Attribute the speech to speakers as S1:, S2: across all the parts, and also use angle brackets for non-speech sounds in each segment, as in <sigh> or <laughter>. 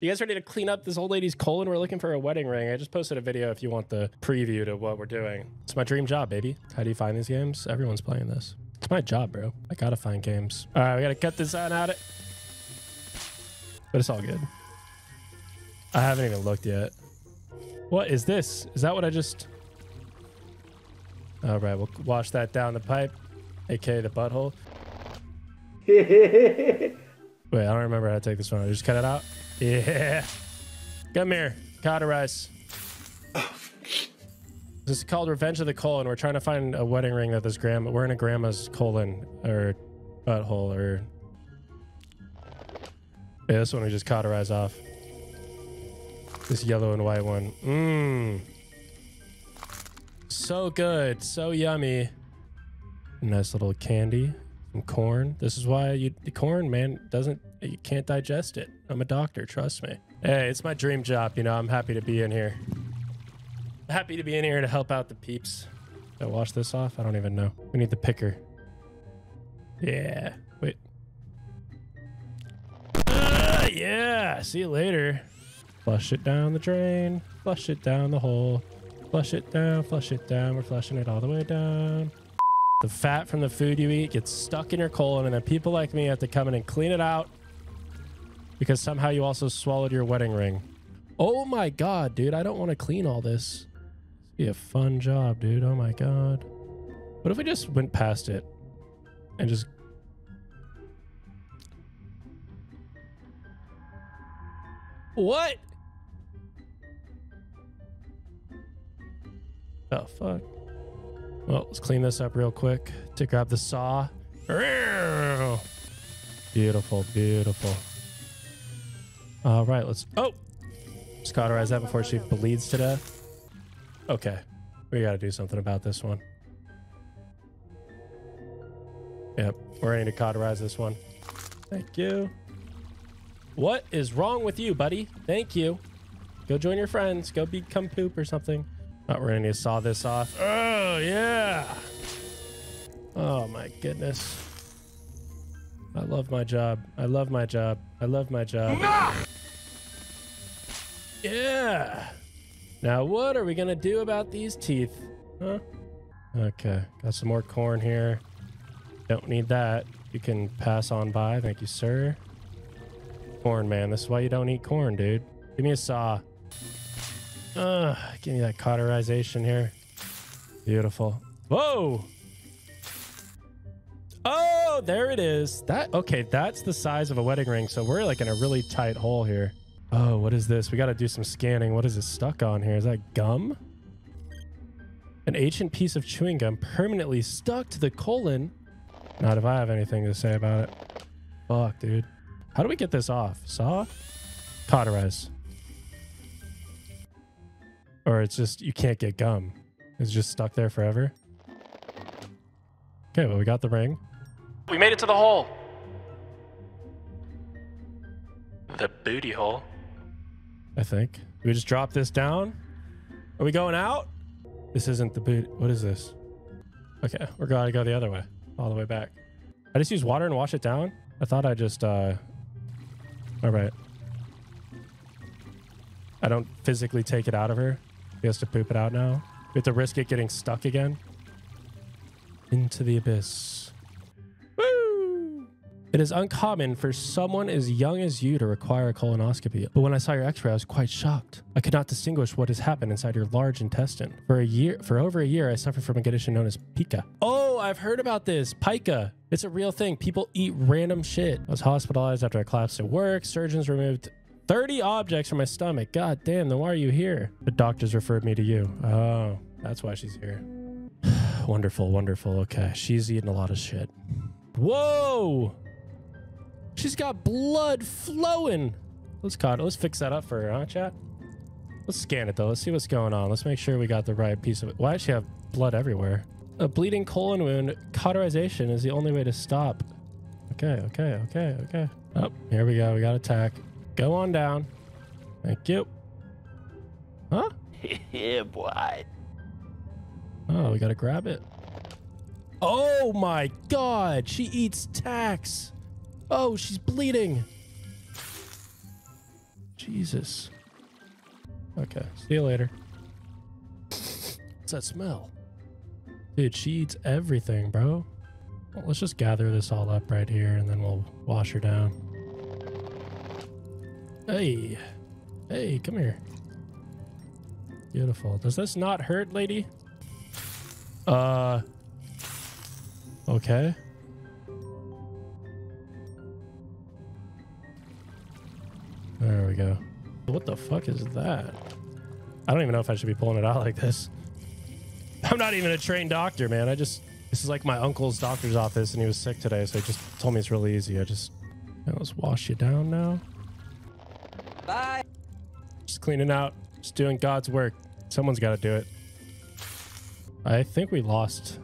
S1: You guys ready to clean up this old lady's colon? We're looking for a wedding ring. I just posted a video if you want the preview to what we're doing. It's my dream job, baby. How do you find these games? Everyone's playing this. It's my job, bro. I gotta find games. All right, we gotta cut this on out it. But it's all good. I haven't even looked yet. What is this? Is that what I just... All right, we'll wash that down the pipe, aka the butthole. <laughs> Wait, I don't remember how to take this one. I just cut it out. Yeah. Come here. Cauterize. This is called Revenge of the Colon. We're trying to find a wedding ring that this grandma. We're in a grandma's colon or butthole or. Yeah, this one we just cauterize off. This yellow and white one. Mmm. So good. So yummy. Nice little candy. Some corn. This is why you the corn, man, doesn't you can't digest it. I'm a doctor, trust me. Hey, it's my dream job, you know. I'm happy to be in here. Happy to be in here to help out the peeps. Did I wash this off? I don't even know. We need the picker. Yeah. Wait. Uh, yeah. See you later. Flush it down the drain. Flush it down the hole. Flush it down. Flush it down. We're flushing it all the way down. The fat from the food you eat gets stuck in your colon, and then people like me have to come in and clean it out because somehow you also swallowed your wedding ring. Oh my god, dude, I don't want to clean all this. Be a fun job, dude. Oh my god. What if we just went past it and just What? Oh fuck. Well, let's clean this up real quick to grab the saw. Beautiful, beautiful. All right, let's. Oh, let's cauterize that before she bleeds to death. Okay, we got to do something about this one. Yep, we're ready to cauterize this one. Thank you. What is wrong with you, buddy? Thank you. Go join your friends. Go become poop or something. Oh, we're gonna need to saw this off. Oh yeah. Oh my goodness. I love my job. I love my job. I love my job. Yeah. Now what are we gonna do about these teeth? Huh? Okay. Got some more corn here. Don't need that. You can pass on by. Thank you, sir. Corn, man. This is why you don't eat corn, dude. Give me a saw. Uh, give me that cauterization here. Beautiful. Whoa! Oh, Oh, there it is. That okay, that's the size of a wedding ring. So we're like in a really tight hole here. Oh, what is this? We got to do some scanning. What is this stuck on here? Is that gum? An ancient piece of chewing gum permanently stuck to the colon. Not if I have anything to say about it. Fuck, dude. How do we get this off? Saw? Cauterize. Or it's just, you can't get gum. It's just stuck there forever. Okay, well, we got the ring. We made it to the hole. The booty hole. I think. We just drop this down? Are we going out? This isn't the boot. What is this? Okay, we're to go the other way. All the way back. I just use water and wash it down? I thought I just, uh... All right. I don't physically take it out of her. He has to poop it out now. We have to risk it getting stuck again. Into the abyss. It is uncommon for someone as young as you to require a colonoscopy, but when I saw your x-ray, I was quite shocked. I could not distinguish what has happened inside your large intestine. For a year, for over a year, I suffered from a condition known as pica. Oh, I've heard about this. Pica. It's a real thing. People eat random shit. I was hospitalized after I collapsed at work. Surgeons removed 30 objects from my stomach. God damn, then why are you here? The doctors referred me to you. Oh, that's why she's here. <sighs> wonderful, wonderful. Okay, she's eating a lot of shit. Whoa! She's got blood flowing. Let's cut it. Let's fix that up for her, huh, chat? Let's scan it though. Let's see what's going on. Let's make sure we got the right piece of it. Why does she have blood everywhere? A bleeding colon wound, cauterization is the only way to stop. Okay, okay, okay, okay. Oh, here we go. We got attack. Go on down. Thank you. Huh? <laughs>
S2: yeah, boy.
S1: Oh, we gotta grab it. Oh my god, she eats tacks. Oh, she's bleeding. Jesus. Okay. See you later. What's that smell? Dude, she eats everything, bro. Well, let's just gather this all up right here and then we'll wash her down. Hey. Hey, come here. Beautiful. Does this not hurt, lady? Uh. Okay. There we go. What the fuck is that? I don't even know if I should be pulling it out like this. I'm not even a trained doctor, man. I just this is like my uncle's doctor's office, and he was sick today, so he just told me it's really easy. I just yeah, let's wash you down now.
S3: Bye.
S1: Just cleaning out, just doing God's work. Someone's got to do it. I think we lost.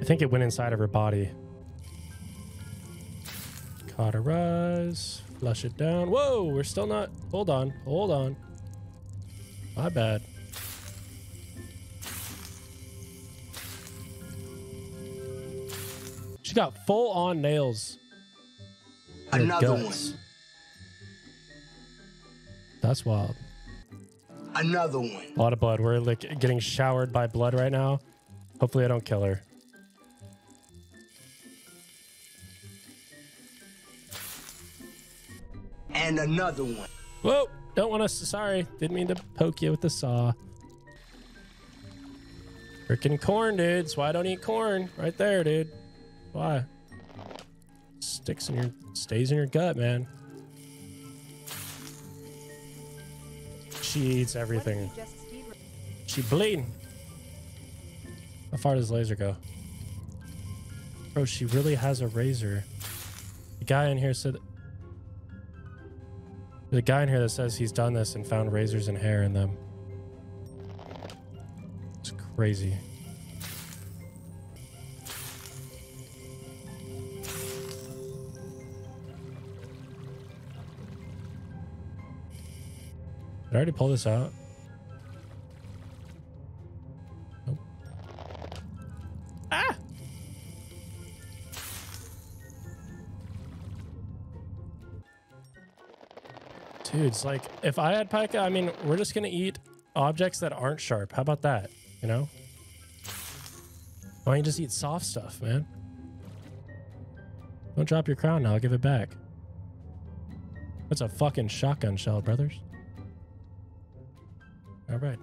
S1: I think it went inside of her body. Cauterize, flush it down. Whoa, we're still not. Hold on, hold on. My bad. She got full on nails. in her
S3: Another one.
S1: That's wild.
S3: Another one.
S1: A lot of blood. We're like getting showered by blood right now. Hopefully, I don't kill her.
S3: And another one.
S1: Whoa! Don't want to. Sorry, didn't mean to poke you with the saw. Freaking corn, dude. That's why don't eat corn. Right there, dude. Why? Sticks in your, stays in your gut, man. She eats everything. She bleeding. How far does laser go? Bro, she really has a razor. The guy in here said. There's a guy in here that says he's done this and found razors and hair in them. It's crazy. Did I already pull this out? It's like if I had pica, I mean, we're just gonna eat objects that aren't sharp. How about that? You know? Why don't you just eat soft stuff, man? Don't drop your crown now, I'll give it back. That's a fucking shotgun shell, brothers. All right.